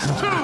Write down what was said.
two!